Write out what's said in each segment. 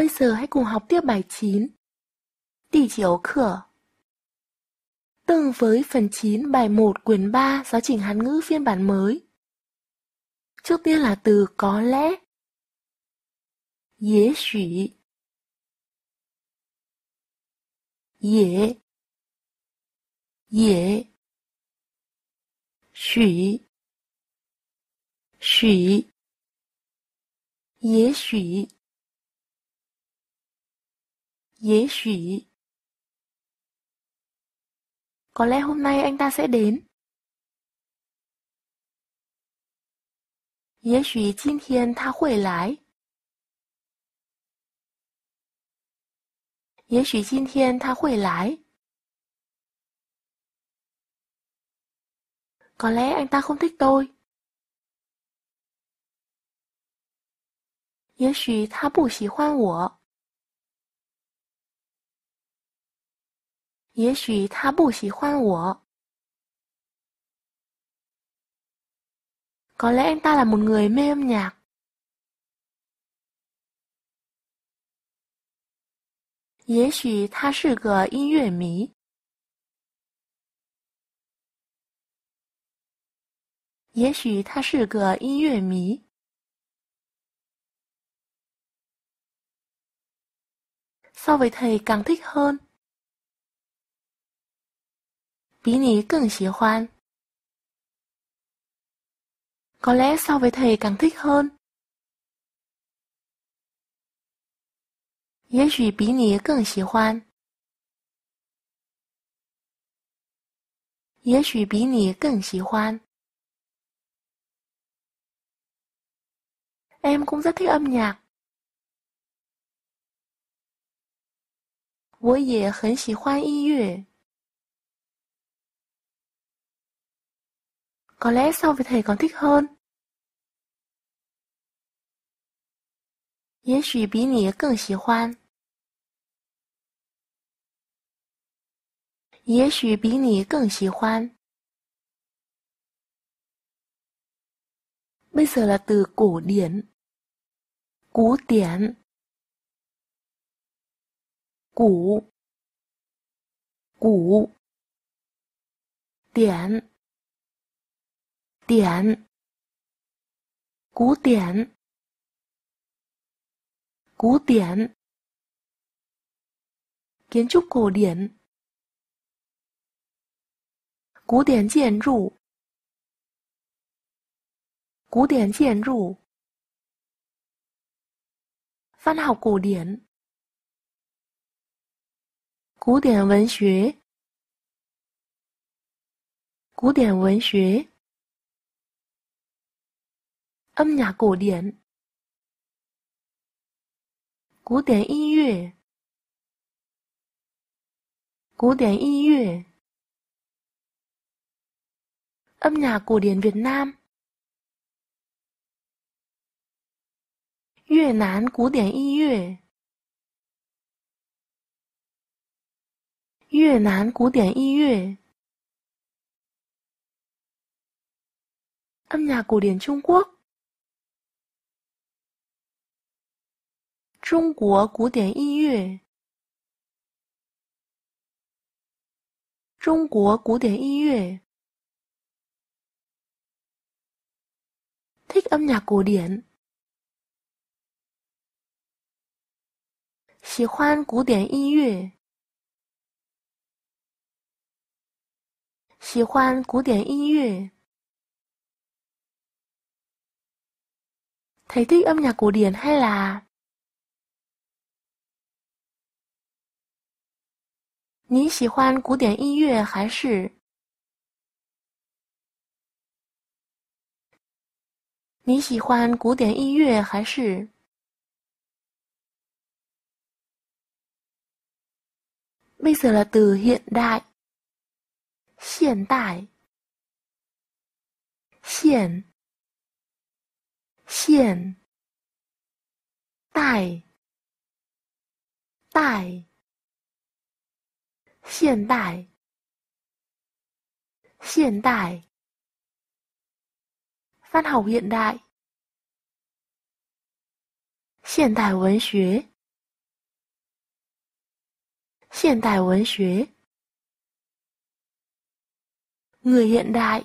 Bây giờ hãy cùng học tiếp bài 9. Đi chiếu cửa Tương với phần 9 bài 1 quyển 3 giáo trình Hán ngữ phiên bản mới. Trước tiên là từ có lẽ. Dễ sủy Dễ. Dễ. Sủy Sủy Dễ sủy Dễ xỉ. Có lẽ hôm nay anh ta sẽ đến. 也许今天他会来。也许今天他会来。Có lẽ anh ta không thích tôi. 也许他不喜欢我。 也许他不喜欢我。Có lẽ anh ta là một người mê âm nhạc.也许他是个音乐迷。也许他是个音乐迷。So với thầy càng thích hơn. 比你更喜欢。có lẽ so với thầy càng thích hơn. 也许比你更喜欢。也许比你更喜欢。Em cũng rất thích âm nhạc. 我也很喜欢音乐。 Có lẽ so với thầy còn thích hơn. 也许比你更喜欢。也许比你更喜欢。Bây giờ là từ cổ điển. Cú điển. Củ. Củ. Điển. Điển. Cú điển. Cú điển. Kiến trúc cổ điển. Cú điển kiến trúc. Cú điển kiến trúc. Văn học cổ điển. Cú điển văn xuế. Cú điển văn xuế âm nhạc cổ điển. Cổ điển âm nhạc cổ điển âm nhạc âm nhạc cổ điển Việt Nam. Việt Nam cổ điển âm nhạc Việt Nam cổ điển âm nhạc âm nhạc cổ điển Trung Quốc. 中国古典音乐，中国古典音乐。Thích âm nhạc cổ điển. 喜欢古典音乐。喜欢古典音乐。Thầy thích âm nhạc cổ điển hay là 你喜欢古典音乐还是？你喜欢古典音乐还是？Bây giờ là từ hiện đại. Hiện đại. Hiện. Hiện. Đại. Đại. 现代，现代，văn học hiện đại，现代文学， hiện đại văn xuế người hiện đại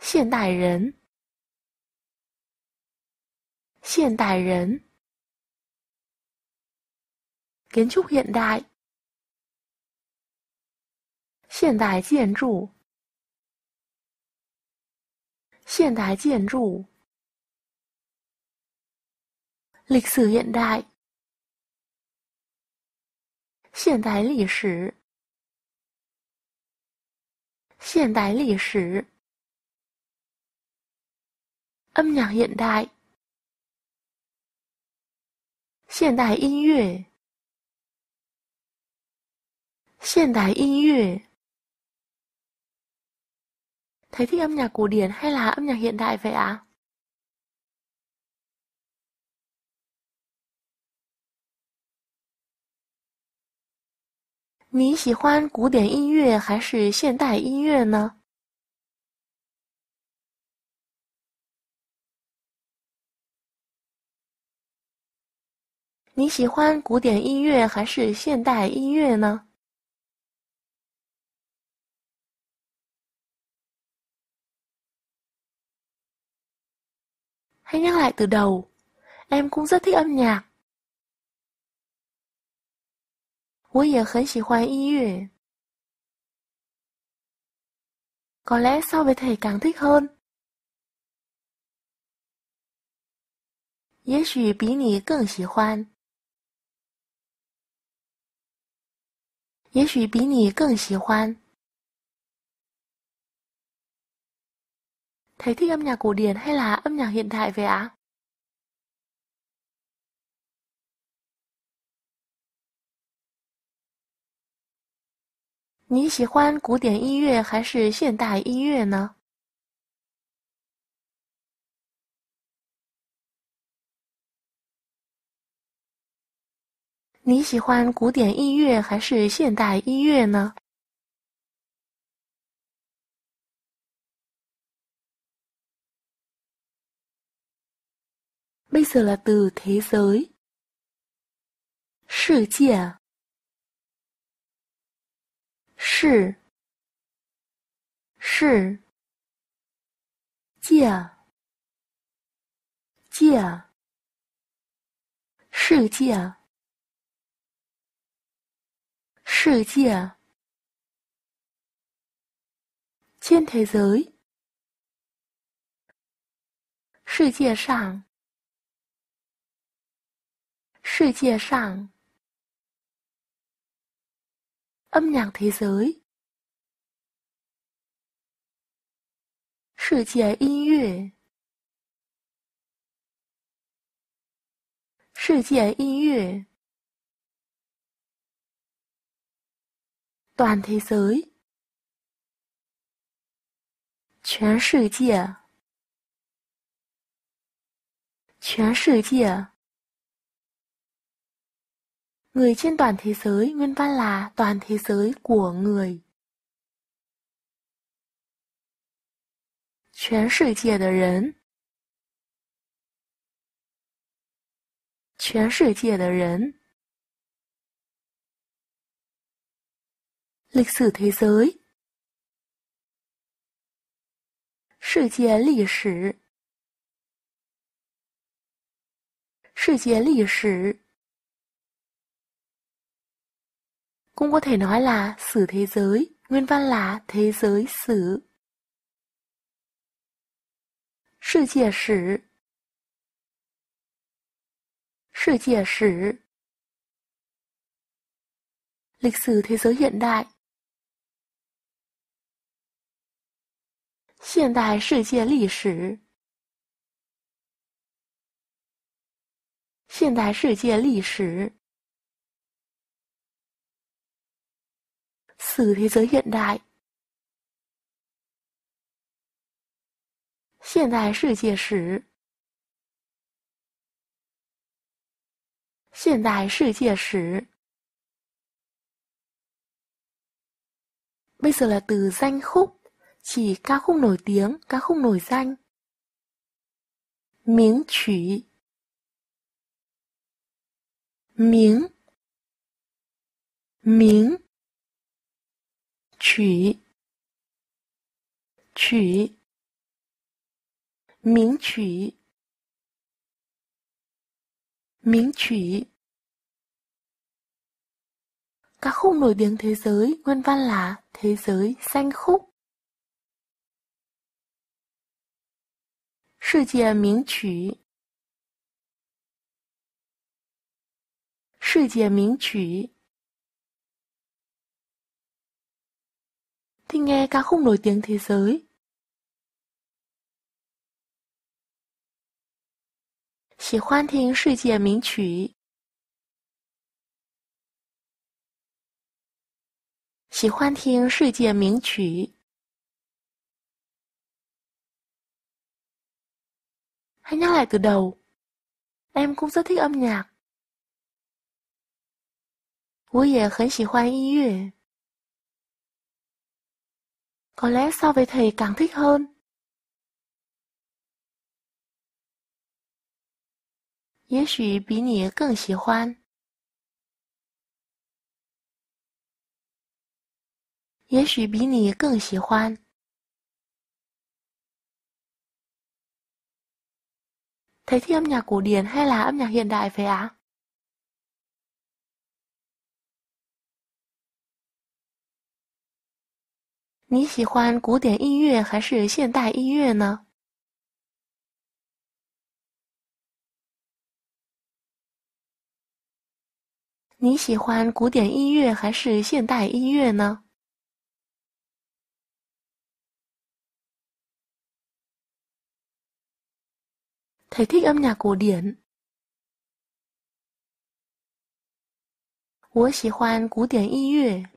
hiện đại人hiện đại人 Kiến trúc hiện đại. Hiện đại kiến trúc. Hiện đại kiến trúc. Lịch sử hiện đại. Hiện đại lịch sử. Hiện đại lịch sử. Âm nhạc hiện đại. Hiện đại 现代音乐 Thấy thích âm nhạc cổ điển hay là âm nhạc hiện đại vậy ạ? À? 你喜欢古典音乐还是现代音乐呢？你喜欢古典音乐还是现代音乐呢 ？Hãy nhắc lại từ đầu. Em cũng rất thích âm nhạc. 我也很喜欢音乐. Có lẽ so với thầy càng thích hơn. 也许比你更喜欢。也许比你更喜欢。 Thấy thích âm nhạc cổ điển hay là âm nhạc hiện đại vậy ạ? 你喜欢古典音乐还是现代音乐呢？你喜欢古典音乐还是现代音乐呢 giờ là từ thế giới. 世界是是界界世界世界 trên thế giới 世界上 世界上 âm nhạc thế giới 世界音乐世界音乐 toàn thế giới 全世界全世界 Người trên toàn thế giới nguyên văn là toàn thế giới của người. 全世界的人，全世界的人。lịch sử thế giới 世界历史世界历史 cũng có thể nói là sử thế giới, nguyên văn là thế giới sử. Sự chia sử Sự chia sử Lịch sử thế giới hiện đại 现代世界历史，现代世界历史 ，sử thế giới hiện đại，现代世界史，现代世界史。Bây giờ là từ danh khúc chỉ ca khúc nổi tiếng, ca khúc nổi danh. Miếng chỉ Miếng 名 曲曲名曲名曲Ca khúc nổi tiếng thế giới nguyên văn là Thế giới xanh khúc 世界名曲世界名曲 Thích nghe ca khúc nổi tiếng thế giới 喜欢听世界名曲。喜欢听世界名曲。Hãy nhắc lại từ đầu. Em cũng rất thích âm nhạc. 我也很喜欢音乐。 có lẽ so với thầy càng thích hơn. Dễ xỉ bí nỉ thích âm nhạc cổ điển hay là âm nhạc hiện đại phải ạ? 你喜欢古典音乐还是现代音乐呢？你喜欢古典音乐还是现代音乐呢？Thầy thích âm nhạc cổ điển. 我喜欢古典音乐。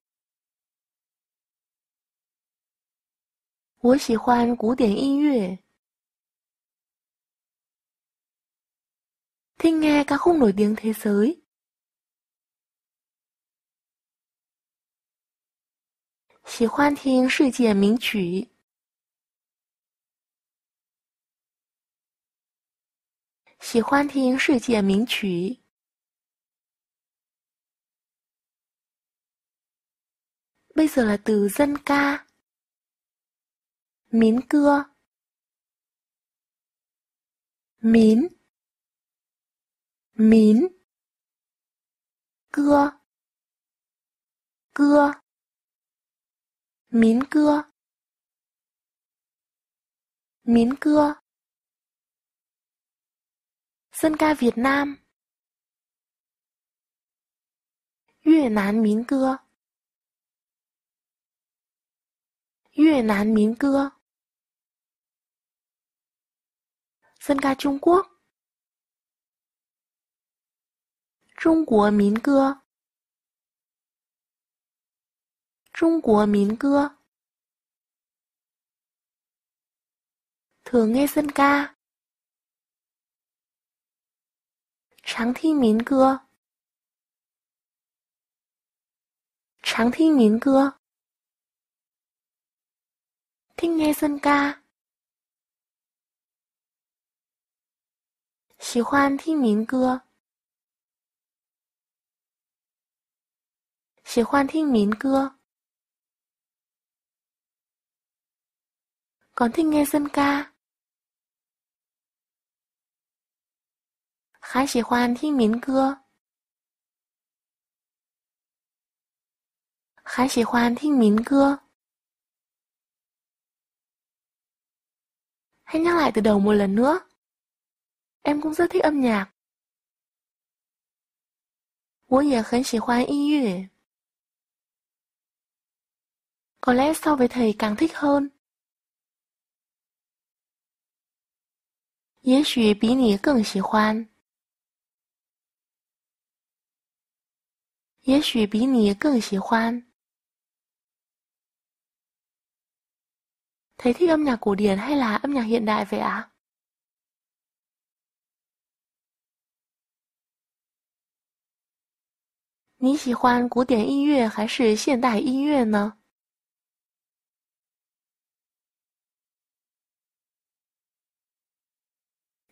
我喜欢古典音乐。Thích nghe ca khúc nổi tiếng thế giới. 喜欢听世界名曲。喜欢听世界名曲。Bây giờ là từ dân ca. Mín cưa. Mín. Mín. Cưa. Cưa. Mín cưa. Mín cưa. Dân ca Việt Nam Việt Nam Mín Cưa Việt Nam Mín Cưa dân ca Trung Quốc. Trung Quốc Mín Cưa. Trung Quốc Mín Cưa. Thường nghe dân ca. Tráng thiên Mín Cưa. Tráng thiên Mín Cưa. Thích nghe dân ca. 喜欢听民歌，喜欢听民歌，còn thích nghe dân ca。还喜欢听民歌，还喜欢听民歌。Hãy nhắc lại từ đầu một lần nữa. Em cũng rất thích âm nhạc. 我也很喜欢音乐。Có lẽ so với thầy càng thích hơn. 也许比你更喜欢。也许比你更喜欢。Thấy thích âm nhạc cổ điển hay là âm nhạc hiện đại vậy ạ? À? 你喜欢古典音乐还是现代音乐呢？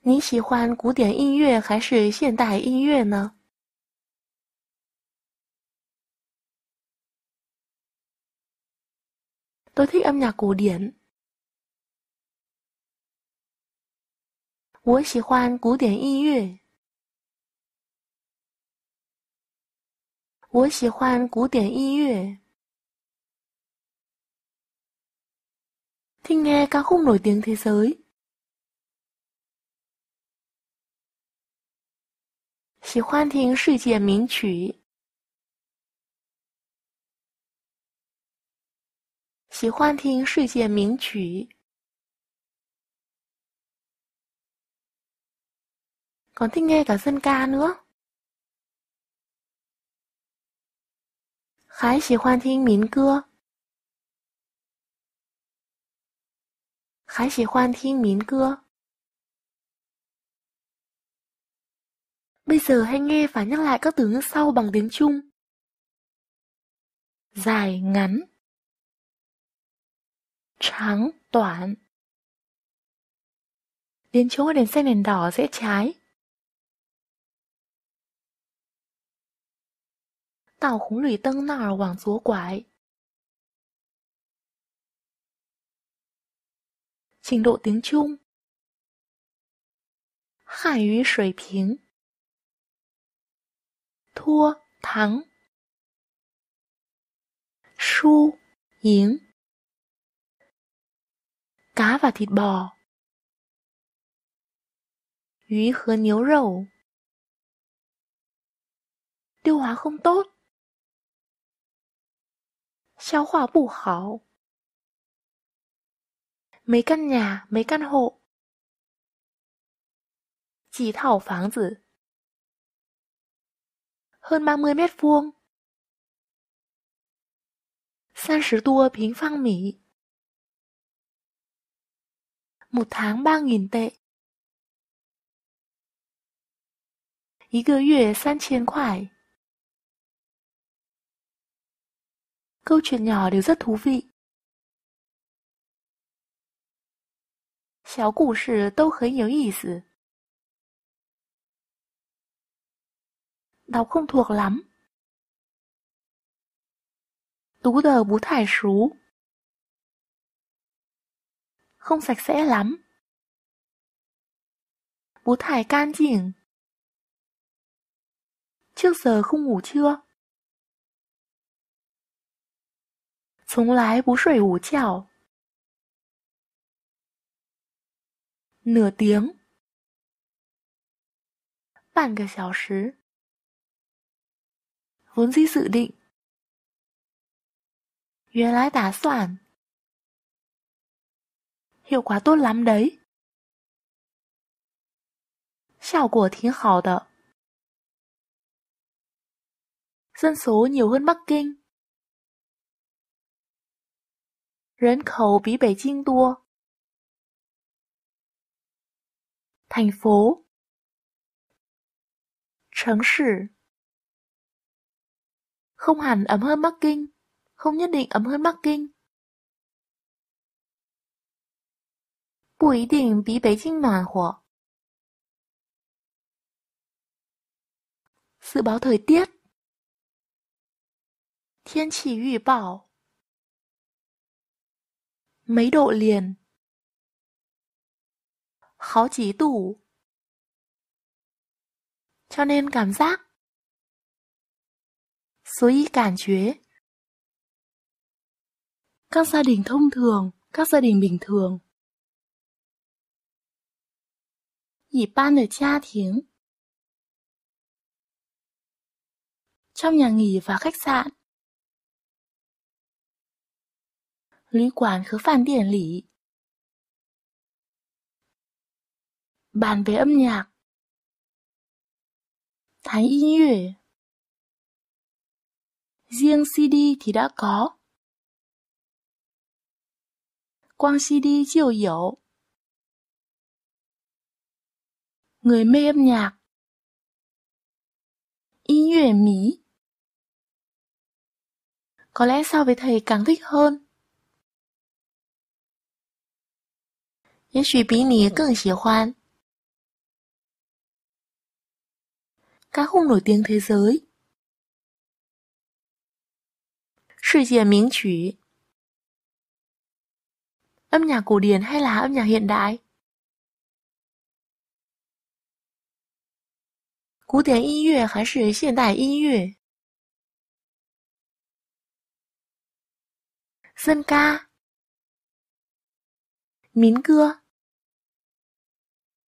你喜欢古典音乐还是现代音乐呢？都听安娜古典我喜欢古典音乐。我喜欢古典音乐。听爱歌红内定特色。喜欢听世界名曲。喜欢听世界名曲。còn thích 还喜欢听民歌。还喜欢听民歌。Bây giờ hãy nghe và nhắc lại các từ ngữ sau bằng tiếng Trung. Dài, ngắn. Trắng, toản. Đến chỗ đèn xanh đèn đỏ rẽ trái. Tàu khủng lũy tân nào quảng chúa quái. Trình độ tiếng Trung. Hải ngữ 水平 thua, thắng. Su, yến. Cá và thịt bò.鱼和牛肉. Tiêu hóa không tốt. 消化不好。没干呀没干货几套房子喝妈妈蜜蜂三十多平方米。木糖帮你的一个月三千块。Câu chuyện nhỏ đều rất thú vị. 小故事都很有意思。đọc không thuộc lắm. Tú đờ bú thải xú. Không sạch sẽ lắm. Bú thải can chỉnh. Trước giờ không ngủ chưa? 从来不睡午觉。nửa tiếng，半个小时。vốn dĩ dự định. 原来打算 hiệu quả tốt lắm đấy. 效果挺好的. Dân số nhiều hơn Bắc Kinh. 人口比北京多. Thành phố. 城市 không hẳn ấm hơn Bắc Kinh, không nhất định ấm hơn Bắc Kinh. 不一定比北京暖和. Dự báo thời tiết Thiên chỉ 预报 mấy độ liền. Khó chỉ tủ. Cho nên cảm giác. Số y cản chuế. Các gia đình thông thường, các gia đình bình thường. Dĩ ban ở cha tiếng. Trong nhà nghỉ và khách sạn. 旅馆和饭店里 bàn về âm nhạc 谈音乐 Riêng CD thì đã có. Quang CD chiều hiểu. Người mê âm nhạc. Y nhuyễn mí. Có lẽ so với thầy càng thích hơn. 也许比你更喜欢 ca khúc nổi tiếng thế giới. 世界名曲 Âm nhạc cổ điển hay là âm nhạc hiện đại? Cổ điển 音乐还是现代音乐? Dân ca 民歌。